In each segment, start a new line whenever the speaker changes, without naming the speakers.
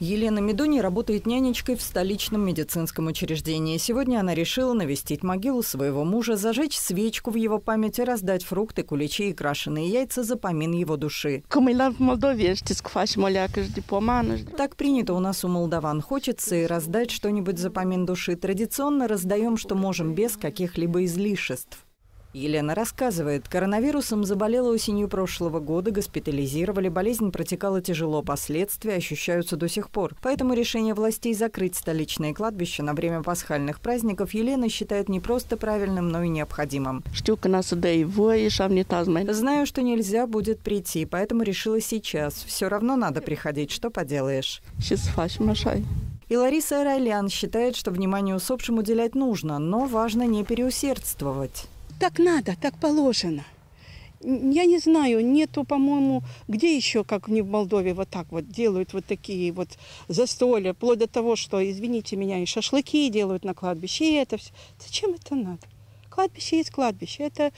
Елена Медони работает нянечкой в столичном медицинском учреждении. Сегодня она решила навестить могилу своего мужа, зажечь свечку в его памяти, раздать фрукты, куличи и крашеные яйца за помин его души. Так принято у нас у молдаван. Хочется и раздать что-нибудь за помин души. Традиционно раздаем, что можем, без каких-либо излишеств. Елена рассказывает, коронавирусом заболела осенью прошлого года, госпитализировали, болезнь протекала тяжело, последствия ощущаются до сих пор. Поэтому решение властей закрыть столичные кладбища на время пасхальных праздников Елена считает не просто правильным, но и необходимым. Знаю, что нельзя будет прийти, поэтому решила сейчас. Все равно надо приходить, что поделаешь. И Лариса Райлян считает, что внимание усопшим уделять нужно, но важно не переусердствовать.
Так надо, так положено. Я не знаю, нету, по-моему, где еще, как не в Молдове, вот так вот делают вот такие вот застолья, вплоть до того, что, извините меня, и шашлыки делают на кладбище, и это все. Зачем это надо? Кладбище есть кладбище, это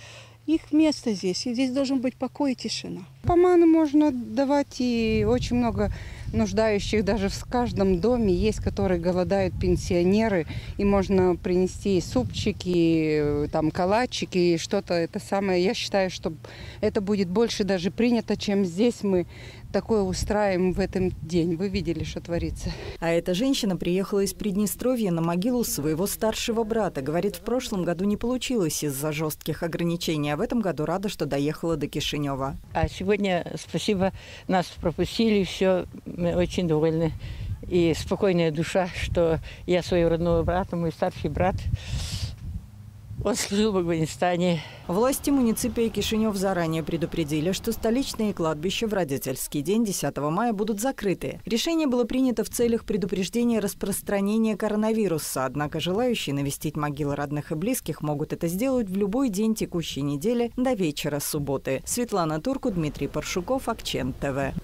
их место здесь, и здесь должен быть покой и тишина.
Поманы можно давать, и очень много нуждающих даже в каждом доме есть, которые голодают пенсионеры, и можно принести супчики, там калачики, что-то это самое. Я считаю, что это будет больше даже принято, чем здесь мы такое устраиваем в этом день. Вы видели, что творится.
А эта женщина приехала из Приднестровья на могилу своего старшего брата. Говорит, в прошлом году не получилось из-за жестких ограничений, а в этом году рада, что доехала до Кишинева.
А сегодня, спасибо, нас пропустили, все, мы очень довольны. И спокойная душа, что я своего родного брата, мой старший брат, он служил в Афганистане.
Власти муниципия Кишинев заранее предупредили, что столичные кладбища в родительский день 10 мая будут закрыты. Решение было принято в целях предупреждения распространения коронавируса, однако желающие навестить могилы родных и близких могут это сделать в любой день текущей недели до вечера субботы. Светлана Турку, Дмитрий Паршуков, Акчен ТВ.